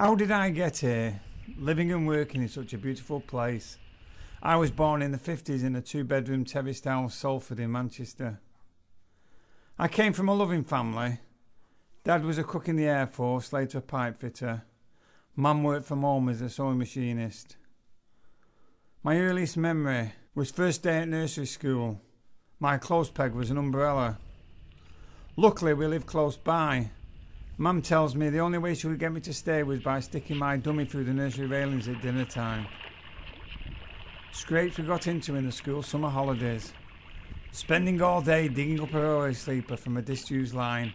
How did I get here, living and working in such a beautiful place? I was born in the 50s in a two bedroom terraced house, Salford in Manchester. I came from a loving family. Dad was a cook in the Air Force, later a pipe fitter. Mum worked from home as a sewing machinist. My earliest memory was first day at nursery school. My clothes peg was an umbrella. Luckily, we lived close by. Mum tells me the only way she would get me to stay was by sticking my dummy through the nursery railings at dinner time. Scrapes we got into in the school summer holidays. Spending all day digging up a railway sleeper from a disused line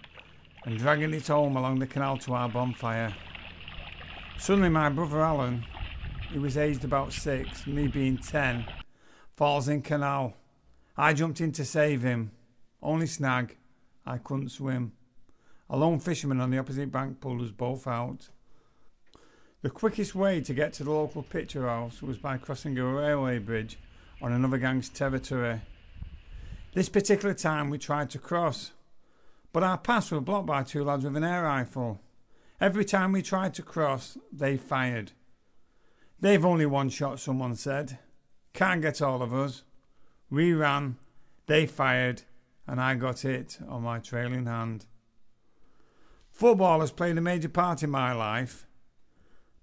and dragging it home along the canal to our bonfire. Suddenly, my brother Alan, who was aged about six, me being ten, falls in canal. I jumped in to save him. Only snag, I couldn't swim. A lone fisherman on the opposite bank pulled us both out. The quickest way to get to the local picture house was by crossing a railway bridge on another gang's territory. This particular time we tried to cross, but our paths were blocked by two lads with an air rifle. Every time we tried to cross, they fired. They've only one shot, someone said. Can't get all of us. We ran, they fired, and I got it on my trailing hand. Football has played a major part in my life.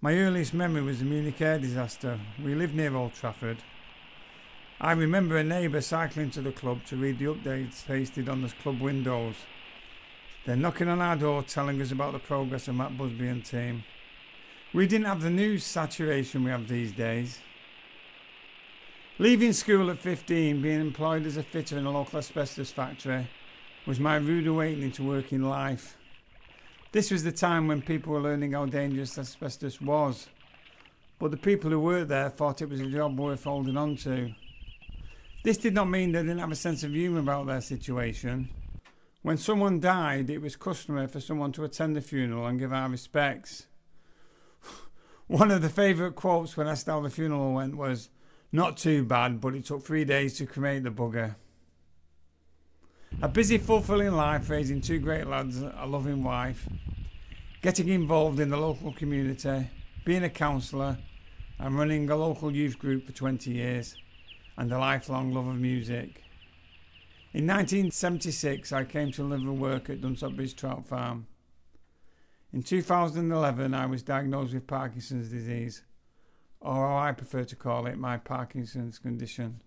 My earliest memory was the Munich air disaster. We lived near Old Trafford. I remember a neighbour cycling to the club to read the updates pasted on the club windows. They're knocking on our door telling us about the progress of Matt Busby and team. We didn't have the news saturation we have these days. Leaving school at 15, being employed as a fitter in a local asbestos factory, was my rude awakening to working life. This was the time when people were learning how dangerous asbestos was, but the people who worked there thought it was a job worth holding on to. This did not mean they didn't have a sense of humour about their situation. When someone died, it was customary for someone to attend the funeral and give our respects. One of the favourite quotes when asked how the funeral went was, Not too bad, but it took three days to cremate the bugger. A busy, fulfilling life, raising two great lads, a loving wife, getting involved in the local community, being a counsellor, and running a local youth group for 20 years, and a lifelong love of music. In 1976, I came to live and work at Dunsop Bridge Trout Farm. In 2011, I was diagnosed with Parkinson's disease, or I prefer to call it, my Parkinson's condition.